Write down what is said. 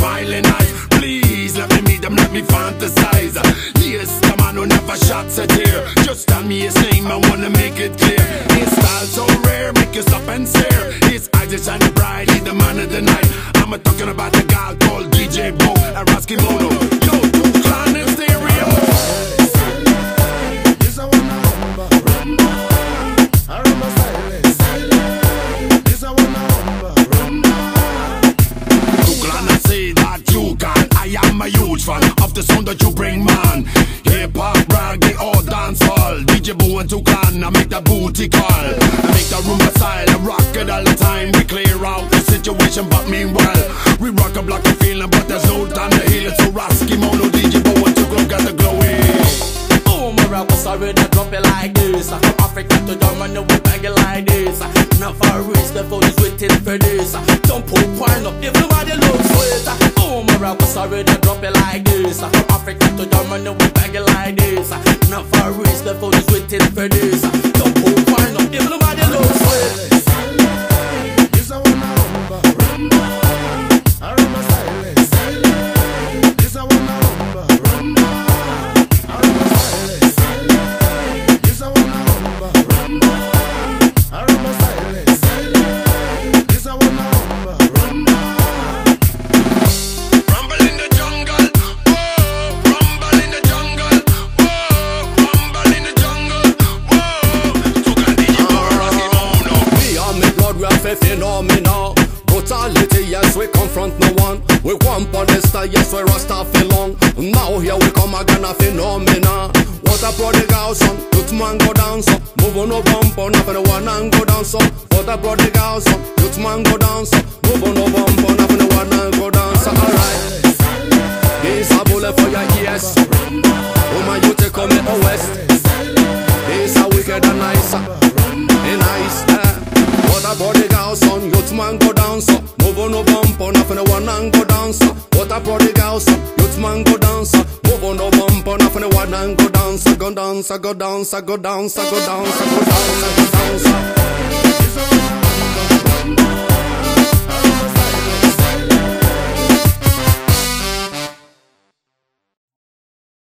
smiling eyes. Please let me meet them, let me fantasize. Yes, the man who never shots a tear. Just tell me his name, I wanna make it clear. His style so rare, make you stop and stare. His eyes are shining bright, he's the man of the night. I'm a talking about the guy called DJ Bo and Rasky am a huge fan of the sound that you bring, man. Hip hop, reggae, or dance hall. DJ Bo and Tuklan, I make the booty call. I make the rumba style, I rock it all the time. We clear out the situation, but meanwhile, we rock a block of feeling, but there's no time to heal it. So Ras Kimono, DJ Bo and Tuklan got the glowing. Oh, Mara was sorry to drop it like this. From Africa to Germany, we bag it like this. For risk, the phone is waiting for this. Don't put wine up everybody looks for it. Oh, Mara was sorry to drop it like this. From Africa to Germany, we bag it like this. Now for risk, the phone is waiting for this. Don't put wine up nobody for it. A phenomena. Brutality, yes, we confront no one. We want Podesta, yes, we Rasta long. Now here we come again, a phenomena. What a prodigal son, youth man go down so. Move on, no bump on, the one and go down so. What a prodigal son, youth man go down so. Move on, no bump on, the one and go down so. Alright. This a bullet for your ears. Woman, you take on me the west. This a wicked and nice. Uh, hey, nice. Man go so. Move on, no bump on, up the one and go so. What a prodigal son, youth man go so. Move on, no bump on, up the one and go so. Go so, go so, go down so, go down so, go down